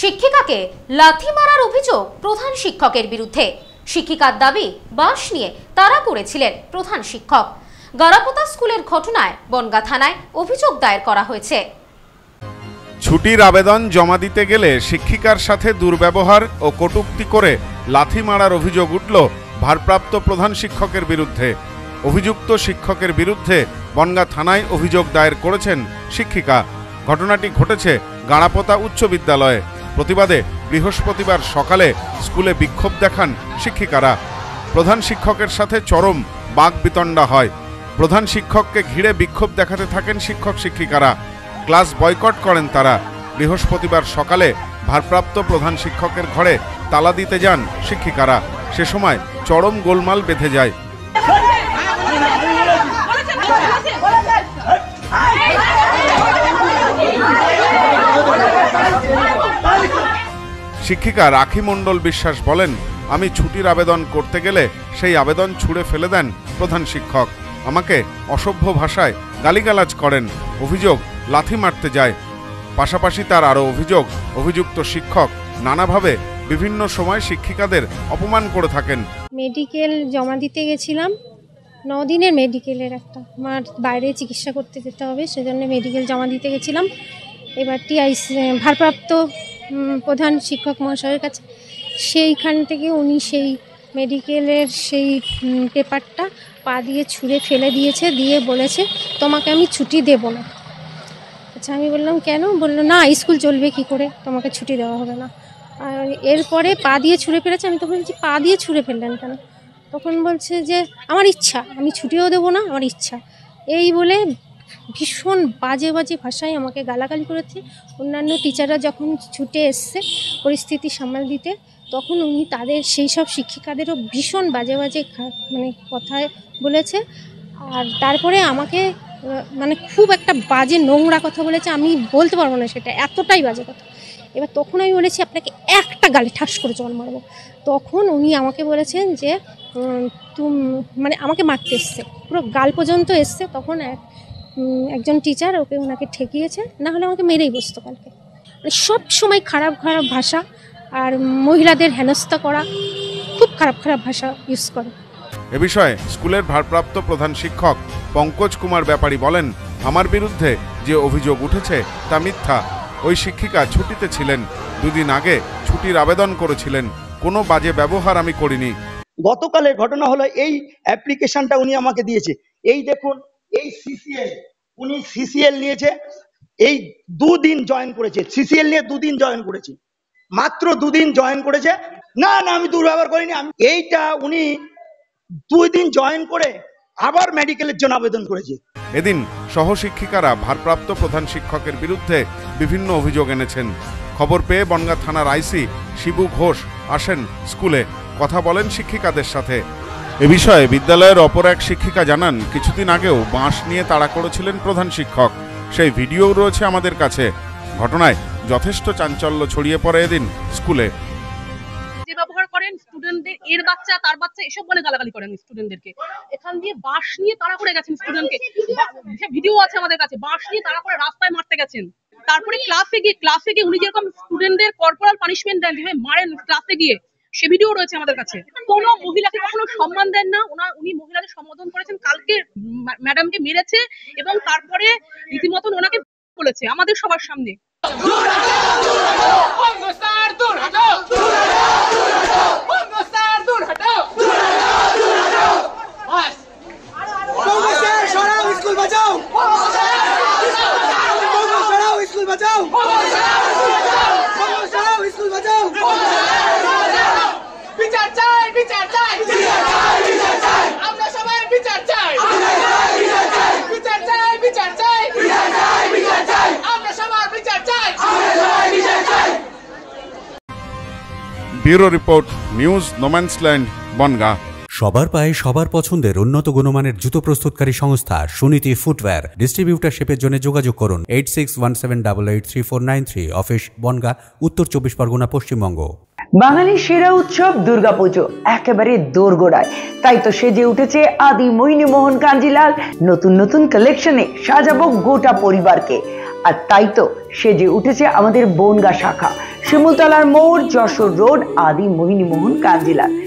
শিক্ষিকাকে লাথি মারার অভিযোগ প্রধান শিক্ষকের বিরুদ্ধে। শিক্ষিকার দাবি, বাস নিয়ে তারা করেছিলেন প্রধান শিক্ষক। গারাপোতা স্কুলের ঘটনায় বনগা থানায় অভিযোগ দায়ের করা হয়েছে। ছুটির আবেদন জমা দিতে গেলে শিক্ষিকার সাথে দুর্ব্যবহার ও কটূক্তি করে লাথি মারার অভিযোগ উঠল ভারপ্রাপ্ত প্রধান শিক্ষকের বিরুদ্ধে। অভিযুক্ত শিক্ষকের বিরুদ্ধে বনগা থানায় অভিযোগ দায়ের করেছেন শিক্ষিকা। ঘটনাটি ঘটেছে গাঁড়াপোতা উচ্চ বিদ্যালয়ে। প্রতিবাদে বৃহস্পতিবার সকালে স্কুলে বিক্ষোভ দেখান শিক্ষিকারা। প্রধান শিক্ষকের সাথে চরম বাক বিতণ্ডা হয়। প্রধান শিক্ষককে ঘিরে বিক্ষোভ দেখাতে থাকেন শিক্ষক শিক্ষিকারা। ক্লাস বয়কট করেন তারা। বৃহস্পতিবার সকালে ভারপ্রাপ্ত প্রধান শিক্ষকের ঘরে তালা দিতে যান শিক্ষিকারা। সে সময় চরম গোলমাল বেঁধে যায়। শিক্ষিকা রাখি মণ্ডল বিশ্বাস বলেন, আমি ছুটির আবেদন করতে গেলে সেই আবেদন ছুঁড়ে ফেলে দেন প্রধান শিক্ষক। আমাকে অসভ্য ভাষায় গালিগালাজ করেন, অভিযোগ লাথি মারতে যায়। পাশাপাশি তার আরও অভিযোগ, অভিযুক্ত শিক্ষক নানাভাবে বিভিন্ন সময় শিক্ষিকাদের অপমান করে থাকেন। মেডিকেল জমা দিতে গেছিলাম। দিনের মেডিকেলের একটা আমার বাইরে চিকিৎসা করতে যেতে হবে, সেজন্য মেডিকেল জমা দিতে গেছিলাম। এবার টিআইসি, ভারপ্রাপ্ত প্রধান শিক্ষক মহাশয়ের কাছে। সেইখান থেকে উনি সেই মেডিকেলের সেই পেপারটা পা দিয়ে ছুঁড়ে ফেলে দিয়েছে, দিয়ে বলেছে, তোমাকে আমি ছুটি দেব না। আচ্ছা আমি বললাম, কেন? বলল, না, স্কুল চলবে কি করে? তোমাকে ছুটি দেওয়া হবে না। আর এরপরে পা দিয়ে ছুঁড়ে ফেলেছে, আমি তো বলছি, পা দিয়ে ছুঁড়ে ফেললেন কেন? তখন বলছে যে, আমার ইচ্ছা, আমি ছুটিও দেবো না, আমার ইচ্ছা। এই বলে ভীষণ বাজে বাজে ভাষায় আমাকে গালাগালি করেছে। অন্যান্য টিচাররা যখন ছুটে এসছে পরিস্থিতি সামাল দিতে, তখন উনি তাদের সেই সব শিক্ষিকাদেরও ভীষণ বাজে বাজে মানে কথায় বলেছে। আর তারপরে আমাকে মানে খুব একটা বাজে নোংরা কথা বলেছে, আমি বলতে পারব না সেটা, এতটাই বাজে কথা। এবার তখন আমি বলেছি, আপনাকে একটা গালে ঠাস করে জল মারবো। তখন উনি আমাকে বলেছেন যে তুম মানে আমাকে মারতে এসছে। পুরো গাল পর্যন্ত এসছে। তখন এক একজন টিচার ওকে ওনাকে ঠেকিয়েছে না হলে আমাকে মেরেই বসতো কালকে। মানে সব সময় খারাপ খারাপ ভাষা আর মহিলাদের হেনস্থা করা খুব খারাপ খারাপ ভাষা ইউজ করে। এ বিষয়ে স্কুলের ভারপ্রাপ্ত প্রধান শিক্ষক পঙ্কজ কুমার ব্যাপারী বলেন আমার বিরুদ্ধে যে অভিযোগ উঠেছে তা মিথ্যা। ওই শিক্ষিকা ছুটিতে ছিলেন। দুদিন আগে ছুটির আবেদন করেছিলেন। কোনো বাজে ব্যবহার আমি করিনি। গতকালের ঘটনা হলো এই অ্যাপ্লিকেশনটা উনি আমাকে দিয়েছে। এই দেখুন এই সিসিএল উনি সিসিএল নিয়েছে, এই দুদিন জয়েন করেছে সিসিএল নিয়ে দুদিন জয়েন করেছে। মাত্র দুদিন জয়েন করেছে। না না, আমি দুর্ব্যবহার করিনি, আমি এইটা উনি দুই দিন জয়েন করে আবার মেডিকেলের জন্য আবেদন করেছে। এদিন সহশিক্ষিকারা ভারপ্রাপ্ত প্রধান শিক্ষকের বিরুদ্ধে বিভিন্ন অভিযোগ এনেছেন। খবর পেয়ে বনগা থানার আইসি শিবু ঘোষ আসেন স্কুলে। কথা বলেন শিক্ষিকাদের সাথে। এ বিষয়ে বিদ্যালয়ের অপর এক শিক্ষিকা জানান, কিছুদিন আগেও বাঁশ নিয়ে তাড়া করেছিলেন প্রধান শিক্ষক। সেই ভিডিও রয়েছে আমাদের কাছে। ঘটনায় যথেষ্ট চাঞ্চল্য ছড়িয়ে পড়ে এদিন স্কুলে। ব্যবহার করেন স্টুডেন্টদের এর বাচ্চা, তার বাচ্চা, এসব বলে গালাগালি করেন স্টুডেন্টদেরকে এখান দিয়ে বাঁশ নিয়ে তাড়া করে গেছেন ভিডিও আছে আমাদের কাছে, বাঁশ নিয়ে করে রাস্তায় মারতে গেছেন। তারপরে ক্লাসে গিয়ে ক্লাসে গিয়ে উনি যেরকম স্টুডেন্টদের কর্পোরাল পানিশমেন্ট দেন, যেভাবে মারেন ক্লাসে গিয়ে সে ভিডিও রয়েছে আমাদের কাছে। কোনো মহিলাকে কখনো সম্মান দেন না। ওনা উনি মহিলাদের সম্বোধন করেছেন। কালকে ম্যাডামকে মেরেছে এবং তারপরে রীতিমতন ওনাকে বলেছে আমাদের সবার সামনে। dur hataও Bongostar dur hataও বাস বঙ্গোসার সরাও স্কুল বাঁচাও বঙ্গো সরাও স্কুল বাঁচাও বঙ্গো সরাও স্কুল বাঁচাও বিচার চাই। আমরা সবাই বিচার চাই। বিচার চাই বিচার চাই। আমরা সবার বিচার চাই। Bureau report news no man's land, Bangaon. সবার পায়ে সবার পছন্দের উন্নত গুণমানের জুতো প্রস্তুতকারী সংস্থা সুনীতি ফুটওয়্যার ডিস্ট্রিবিউটারশিপের জন্য যোগাযোগ করুন eight six one seven double eight three four nine three office Bangaon, Uttar Chobbish Pargana, Paschimbanga. বাঙালির সেরা উৎসব দুর্গাপুজো, একেবারে দোরগোড়ায়। তাই তো সেজে উঠেছে আদি মোহিনী মোহন কাঞ্জিলাল, নতুন নতুন কালেকশনে সাজাবো গোটা পরিবারকে। আর তাই তো সেজে উঠেছে আমাদের বনগা শাখা, শিমুলতলার মোড়, যশোর রোড আদি মোহিনীমোহন কাঞ্জিলাল।